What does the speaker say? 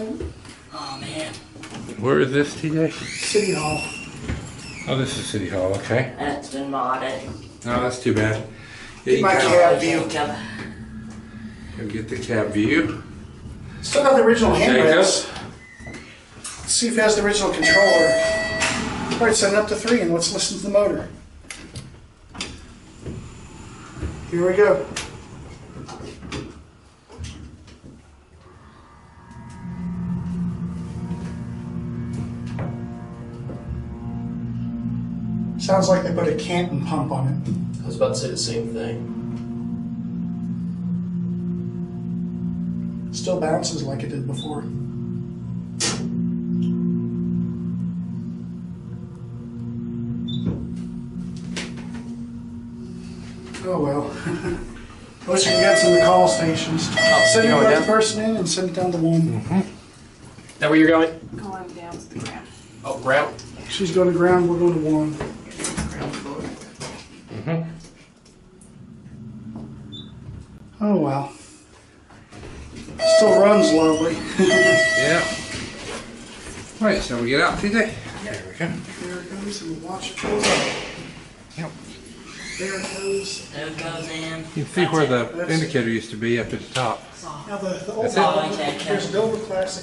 Oh, Where is this, TJ? City Hall. Oh, this is City Hall, okay. And it's been modded. No, that's too bad. Yeah, you My can cab Oh, view. Jacob. go get the cab view. Still got the original Jacob? handrails. Let's see if it has the original controller. All right, set it up to three and let's listen to the motor. Here we go. Sounds like they put a Canton pump on it. I was about to say the same thing. Still bounces like it did before. Oh well. At least you can get some of the call stations. Oh, send you you going the person in and send it down to one. Mm-hmm. That where you're going? Going down to the ground. Oh, ground. She's going to ground, we're going to one. Ground floor. Oh well. Still runs lovely. Yeah. Right, so we get out, TJ? There we go. There it goes, and we watch it goes up. Yep. There it goes. There it goes in. You can see where the indicator used to be up at the top. Now the, the old That's it? model, there's Dover Classic